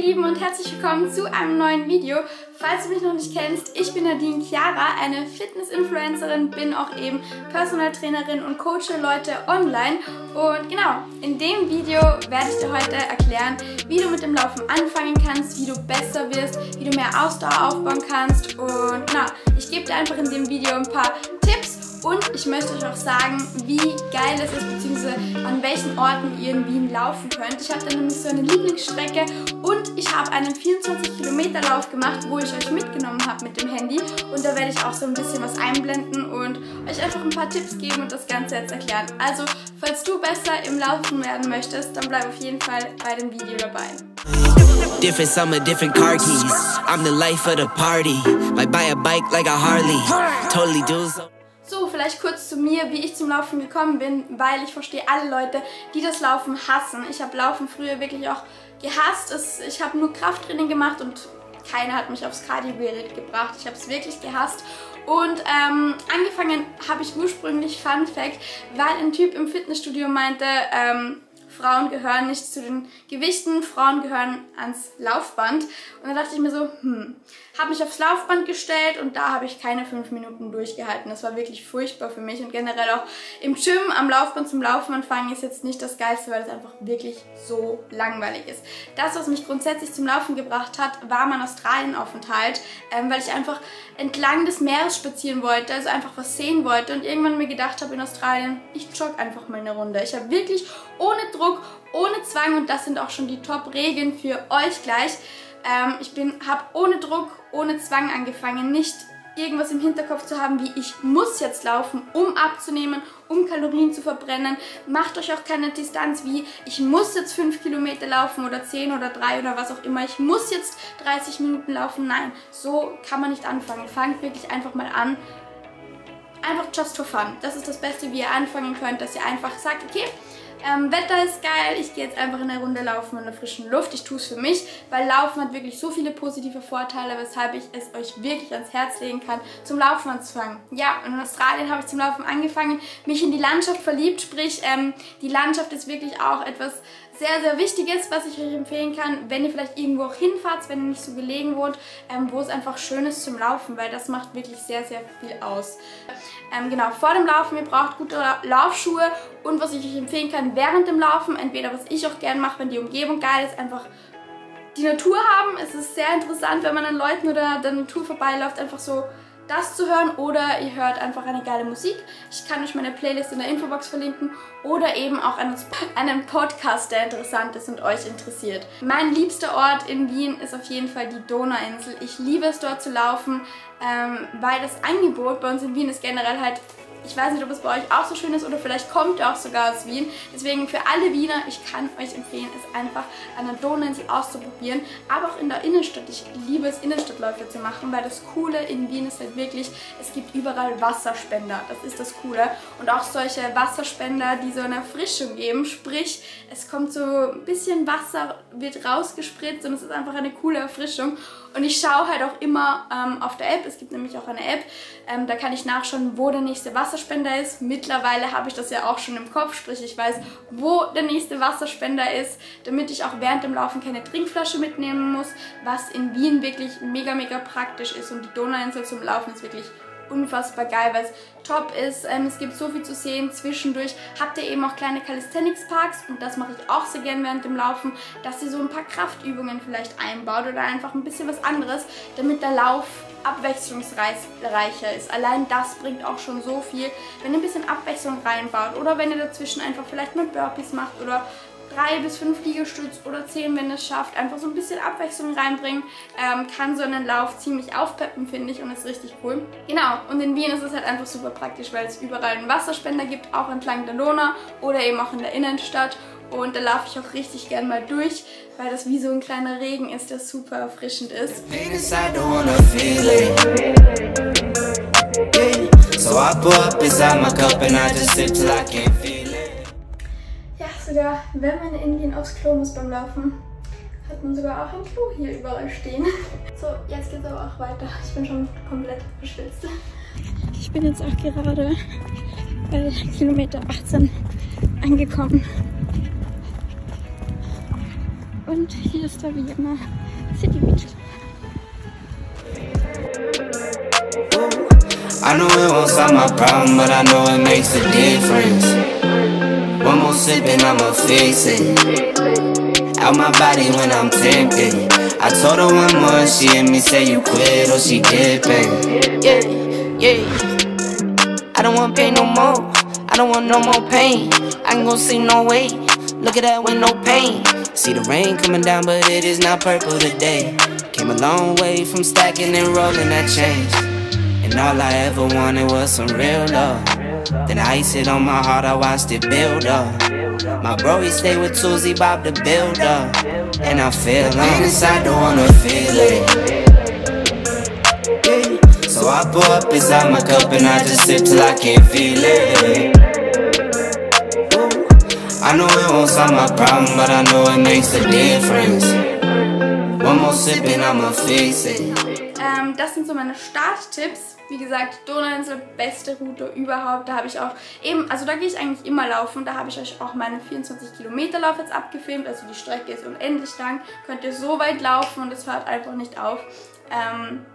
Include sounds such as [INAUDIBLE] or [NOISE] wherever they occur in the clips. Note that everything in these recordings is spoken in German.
Lieben und herzlich willkommen zu einem neuen Video. Falls du mich noch nicht kennst, ich bin Nadine Chiara, eine Fitness-Influencerin, bin auch eben Personal Trainerin und coache Leute online. Und genau, in dem Video werde ich dir heute erklären, wie du mit dem Laufen anfangen kannst, wie du besser wirst, wie du mehr Ausdauer aufbauen kannst. Und genau, ich gebe dir einfach in dem Video ein paar und ich möchte euch auch sagen, wie geil es ist, beziehungsweise an welchen Orten ihr in Wien laufen könnt. Ich habe da nämlich so eine Lieblingsstrecke und ich habe einen 24 Kilometer Lauf gemacht, wo ich euch mitgenommen habe mit dem Handy. Und da werde ich auch so ein bisschen was einblenden und euch einfach ein paar Tipps geben und das Ganze jetzt erklären. Also, falls du besser im Laufen werden möchtest, dann bleib auf jeden Fall bei dem Video dabei. Different summer, different car keys. I'm the life of the party. Might buy a bike like a Harley. Totally do so. So, vielleicht kurz zu mir, wie ich zum Laufen gekommen bin, weil ich verstehe alle Leute, die das Laufen hassen. Ich habe Laufen früher wirklich auch gehasst. Es, ich habe nur Krafttraining gemacht und keiner hat mich aufs Cardio-Gerät gebracht. Ich habe es wirklich gehasst. Und ähm, angefangen habe ich ursprünglich, Fun Fact, weil ein Typ im Fitnessstudio meinte, ähm, Frauen gehören nicht zu den Gewichten, Frauen gehören ans Laufband. Und da dachte ich mir so, hm, habe mich aufs Laufband gestellt und da habe ich keine fünf Minuten durchgehalten. Das war wirklich furchtbar für mich und generell auch im Gym am Laufband zum Laufen anfangen ist jetzt nicht das Geilste, weil es einfach wirklich so langweilig ist. Das, was mich grundsätzlich zum Laufen gebracht hat, war mein Australienaufenthalt, ähm, weil ich einfach entlang des Meeres spazieren wollte, also einfach was sehen wollte und irgendwann mir gedacht habe in Australien, ich jogge einfach mal eine Runde. Ich habe wirklich ohne Druck, ohne Zwang und das sind auch schon die Top-Regeln für euch gleich. Ähm, ich habe ohne Druck, ohne Zwang angefangen, nicht irgendwas im Hinterkopf zu haben, wie ich muss jetzt laufen, um abzunehmen, um Kalorien zu verbrennen. Macht euch auch keine Distanz wie ich muss jetzt 5 Kilometer laufen oder 10 oder 3 oder was auch immer. Ich muss jetzt 30 Minuten laufen. Nein, so kann man nicht anfangen. Fangt wirklich einfach mal an. Einfach just for fun. Das ist das Beste, wie ihr anfangen könnt, dass ihr einfach sagt, okay, ähm, Wetter ist geil, ich gehe jetzt einfach in der Runde laufen in der frischen Luft. Ich tue es für mich, weil Laufen hat wirklich so viele positive Vorteile, weshalb ich es euch wirklich ans Herz legen kann, zum Laufen anzufangen. Ja, in Australien habe ich zum Laufen angefangen, mich in die Landschaft verliebt, sprich ähm, die Landschaft ist wirklich auch etwas sehr, sehr Wichtiges, was ich euch empfehlen kann, wenn ihr vielleicht irgendwo auch hinfahrt, wenn ihr nicht so gelegen wohnt, ähm, wo es einfach schön ist zum Laufen, weil das macht wirklich sehr, sehr viel aus. Ähm, genau, vor dem Laufen, ihr braucht gute Laufschuhe und was ich euch empfehlen kann, während dem Laufen, entweder was ich auch gerne mache, wenn die Umgebung geil ist, einfach die Natur haben. Es ist sehr interessant, wenn man an Leuten oder der Natur vorbeiläuft, einfach so das zu hören oder ihr hört einfach eine geile Musik. Ich kann euch meine Playlist in der Infobox verlinken oder eben auch [LAUGHS] einen, Podcast, der interessant ist und euch interessiert. Mein liebster Ort in Wien ist auf jeden Fall die Donauinsel. Ich liebe es dort zu laufen, ähm, weil das Angebot bei uns in Wien ist generell halt ich weiß nicht, ob es bei euch auch so schön ist oder vielleicht kommt ihr auch sogar aus Wien. Deswegen für alle Wiener, ich kann euch empfehlen, es einfach an der Donauinsel auszuprobieren. Aber auch in der Innenstadt. Ich liebe es, Innenstadtläufe zu machen, weil das Coole in Wien ist halt wirklich, es gibt überall Wasserspender. Das ist das Coole. Und auch solche Wasserspender, die so eine Erfrischung geben. Sprich, es kommt so ein bisschen Wasser, wird rausgespritzt und es ist einfach eine coole Erfrischung. Und ich schaue halt auch immer ähm, auf der App, es gibt nämlich auch eine App, ähm, da kann ich nachschauen, wo der nächste Wasserspender ist. Mittlerweile habe ich das ja auch schon im Kopf, sprich ich weiß, wo der nächste Wasserspender ist, damit ich auch während dem Laufen keine Trinkflasche mitnehmen muss, was in Wien wirklich mega, mega praktisch ist. Und die Donauinsel zum Laufen ist wirklich unfassbar geil, weil es top ist. Ähm, es gibt so viel zu sehen. Zwischendurch habt ihr eben auch kleine Calisthenics-Parks und das mache ich auch sehr gern während dem Laufen, dass ihr so ein paar Kraftübungen vielleicht einbaut oder einfach ein bisschen was anderes, damit der Lauf abwechslungsreicher ist. Allein das bringt auch schon so viel, wenn ihr ein bisschen Abwechslung reinbaut oder wenn ihr dazwischen einfach vielleicht mal Burpees macht oder drei bis fünf Liegestütz oder zehn, wenn es schafft, einfach so ein bisschen Abwechslung reinbringen, ähm, kann so einen Lauf ziemlich aufpeppen, finde ich, und ist richtig cool. Genau, und in Wien ist es halt einfach super praktisch, weil es überall einen Wasserspender gibt, auch entlang der Donau oder eben auch in der Innenstadt. Und da laufe ich auch richtig gern mal durch, weil das wie so ein kleiner Regen ist, der super erfrischend ist. So I pour up inside my cup and I just sip till I can't sogar, wenn man in Indien aufs Klo muss beim Laufen, hat man sogar auch ein Klo hier überall stehen. [LAUGHS] So, jetzt geht's aber auch weiter. Ich bin schon komplett verschwitzt. Ich bin jetzt auch gerade bei Kilometer 18 angekommen. Und hier ist da wie immer City Beach. I know it won't solve my problem, but I know it makes a difference. One more sip I'ma fix it. Out my body when I'm tempted. I told her one more, she hit me say you quit or she dipping. Yeah, yeah. I don't want pain no more. I don't want no more pain. I ain't gon' see no way. Look at that with no pain. See the rain coming down, but it is not purple today. Came a long way from stacking and rolling that change. And all I ever wanted was some real love. Then I iced it on my heart, I watched it build up. My bro, he stay with Tuesday Bob the builder. And I feel on inside, don't wanna feel it. So I pour up inside my cup and I just sip till I can't feel it. I know it won't solve my problem, but I know it makes a difference. One more sip and I'ma fix it. Ähm, das sind so meine Starttipps. Wie gesagt, Donauinsel, beste Route überhaupt. Da habe ich auch eben, also da gehe ich eigentlich immer laufen. Da habe ich euch auch meine 24 Kilometer Lauf jetzt abgefilmt. Also die Strecke ist unendlich lang. Könnt ihr so weit laufen und es hört einfach nicht auf. Ähm,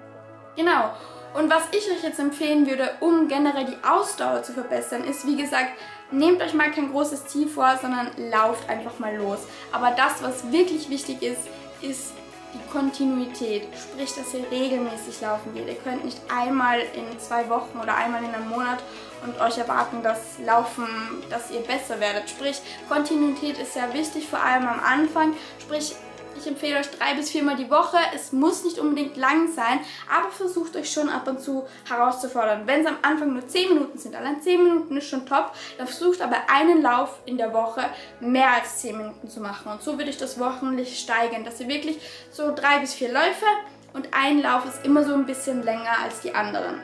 genau. Und was ich euch jetzt empfehlen würde, um generell die Ausdauer zu verbessern, ist wie gesagt, nehmt euch mal kein großes Ziel vor, sondern lauft einfach mal los. Aber das, was wirklich wichtig ist, ist die Kontinuität, sprich, dass ihr regelmäßig laufen geht. Ihr könnt nicht einmal in zwei Wochen oder einmal in einem Monat und euch erwarten, dass Laufen, dass ihr besser werdet. Sprich, Kontinuität ist sehr wichtig, vor allem am Anfang. Sprich, ich empfehle euch drei bis viermal die Woche. Es muss nicht unbedingt lang sein, aber versucht euch schon ab und zu herauszufordern. Wenn es am Anfang nur 10 Minuten sind, allein 10 Minuten ist schon top, dann versucht aber einen Lauf in der Woche mehr als 10 Minuten zu machen. Und so würde ich das wochenlich steigern, dass ihr wirklich so drei bis vier Läufe und ein Lauf ist immer so ein bisschen länger als die anderen.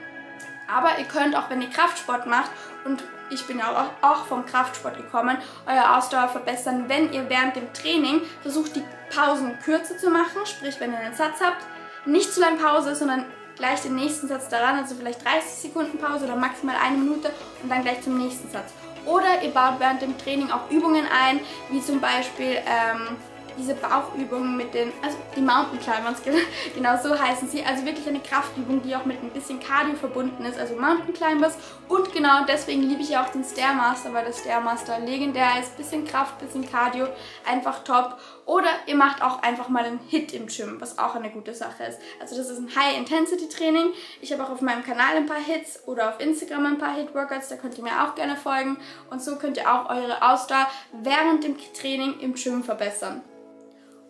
Aber ihr könnt auch, wenn ihr Kraftsport macht und ich bin ja auch vom Kraftsport gekommen, eure Ausdauer verbessern, wenn ihr während dem Training versucht, die Pausen kürzer zu machen, sprich, wenn ihr einen Satz habt, nicht zu lange Pause, sondern gleich den nächsten Satz daran, also vielleicht 30 Sekunden Pause oder maximal eine Minute und dann gleich zum nächsten Satz. Oder ihr baut während dem Training auch Übungen ein, wie zum Beispiel ähm, diese Bauchübungen mit den, also die Mountain Climbers, [LAUGHS] genau so heißen sie. Also wirklich eine Kraftübung, die auch mit ein bisschen Cardio verbunden ist, also Mountain Climbers. Und genau deswegen liebe ich ja auch den Stairmaster, weil der Stairmaster legendär ist. Bisschen Kraft, bisschen Cardio, einfach top. Oder ihr macht auch einfach mal einen Hit im Gym, was auch eine gute Sache ist. Also das ist ein High-Intensity-Training. Ich habe auch auf meinem Kanal ein paar Hits oder auf Instagram ein paar Hit-Workouts, da könnt ihr mir auch gerne folgen. Und so könnt ihr auch eure Ausdauer während dem Training im Gym verbessern.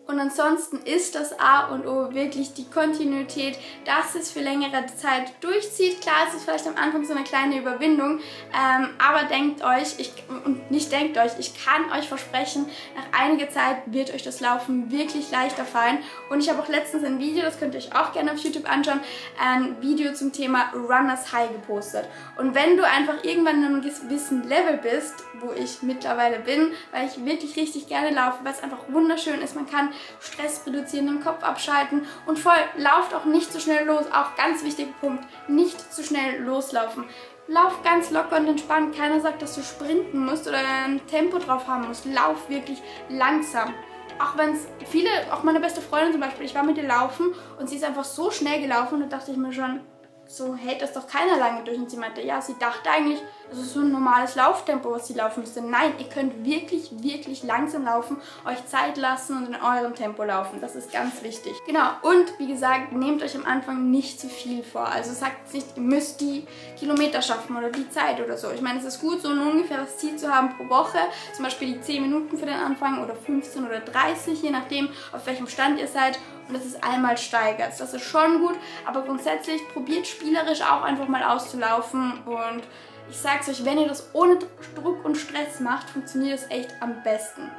Und ansonsten ist das A und O wirklich die Kontinuität, dass es für längere Zeit durchzieht. Klar, es ist vielleicht am Anfang so eine kleine Überwindung, ähm, aber denkt euch, ich, und nicht denkt euch, ich kann euch versprechen, nach einiger Zeit wird euch das Laufen wirklich leichter fallen. Und ich habe auch letztens ein Video, das könnt ihr euch auch gerne auf YouTube anschauen, ein Video zum Thema Runners High gepostet. Und wenn du einfach irgendwann in einem gewissen Level bist, wo ich mittlerweile bin, weil ich wirklich richtig gerne laufe, weil es einfach wunderschön ist, man kann Stress reduzieren, den Kopf abschalten und voll, lauft auch nicht zu so schnell los. Auch ganz wichtiger Punkt, nicht zu schnell loslaufen. Lauf ganz locker und entspannt. Keiner sagt, dass du sprinten musst oder ein Tempo drauf haben musst. Lauf wirklich langsam. Auch wenn es viele, auch meine beste Freundin zum Beispiel, ich war mit ihr laufen und sie ist einfach so schnell gelaufen und da dachte ich mir schon, so hält das doch keiner lange durch. Und sie meinte, ja, sie dachte eigentlich, das ist so ein normales Lauftempo, was sie laufen müsste. Nein, ihr könnt wirklich, wirklich langsam laufen, euch Zeit lassen und in eurem Tempo laufen. Das ist ganz wichtig. Genau, und wie gesagt, nehmt euch am Anfang nicht zu viel vor. Also sagt nicht, ihr müsst die Kilometer schaffen oder die Zeit oder so. Ich meine, es ist gut, so ein ungefähres Ziel zu haben pro Woche. Zum Beispiel die 10 Minuten für den Anfang oder 15 oder 30, je nachdem, auf welchem Stand ihr seid dass es einmal steigert. Das ist schon gut, aber grundsätzlich probiert spielerisch auch einfach mal auszulaufen und ich sag's euch, wenn ihr das ohne Druck und Stress macht, funktioniert es echt am besten.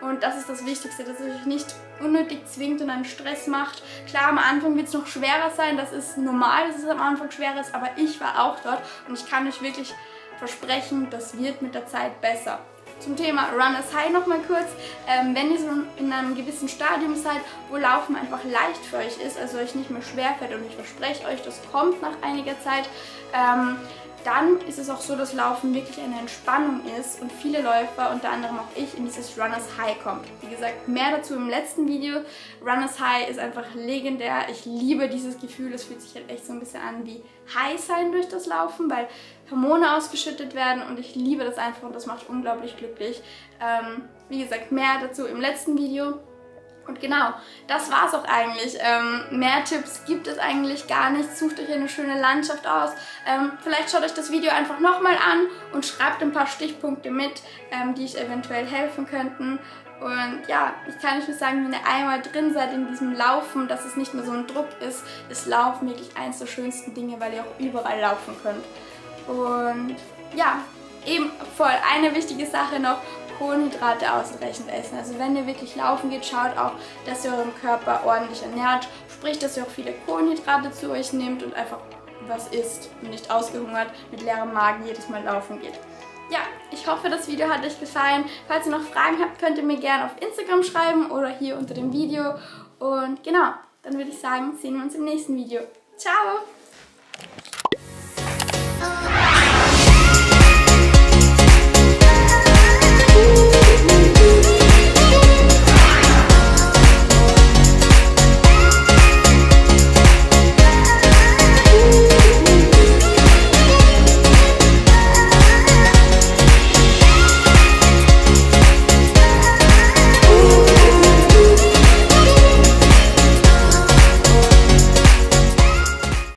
Und das ist das Wichtigste, dass ihr euch nicht unnötig zwingt und einen Stress macht. Klar, am Anfang wird es noch schwerer sein, das ist normal, dass es am Anfang schwerer ist, aber ich war auch dort und ich kann euch wirklich versprechen, das wird mit der Zeit besser. Zum Thema Runners High nochmal kurz. Ähm, wenn ihr so in einem gewissen Stadium seid, wo Laufen einfach leicht für euch ist, also euch nicht mehr schwerfällt und ich verspreche euch, das kommt nach einiger Zeit, ähm, dann ist es auch so, dass Laufen wirklich eine Entspannung ist und viele Läufer, unter anderem auch ich, in dieses Runners High kommt. Wie gesagt, mehr dazu im letzten Video. Runners High ist einfach legendär. Ich liebe dieses Gefühl. Es fühlt sich halt echt so ein bisschen an wie High sein durch das Laufen, weil Hormone ausgeschüttet werden und ich liebe das einfach und das macht unglaublich glücklich. Ähm, wie gesagt, mehr dazu im letzten Video. Und genau, das war es auch eigentlich. Ähm, mehr Tipps gibt es eigentlich gar nicht. Sucht euch eine schöne Landschaft aus. Ähm, vielleicht schaut euch das Video einfach nochmal an und schreibt ein paar Stichpunkte mit, ähm, die euch eventuell helfen könnten. Und ja, ich kann euch nur sagen, wenn ihr einmal drin seid in diesem Laufen, dass es nicht mehr so ein Druck ist, ist Laufen wirklich eins der schönsten Dinge, weil ihr auch überall laufen könnt. Und ja, eben voll eine wichtige Sache noch, Kohlenhydrate ausreichend essen. Also wenn ihr wirklich laufen geht, schaut auch, dass ihr euren Körper ordentlich ernährt. Sprich, dass ihr auch viele Kohlenhydrate zu euch nehmt und einfach was isst und nicht ausgehungert mit leerem Magen jedes Mal laufen geht. Ja, ich hoffe, das Video hat euch gefallen. Falls ihr noch Fragen habt, könnt ihr mir gerne auf Instagram schreiben oder hier unter dem Video. Und genau, dann würde ich sagen, sehen wir uns im nächsten Video. Ciao!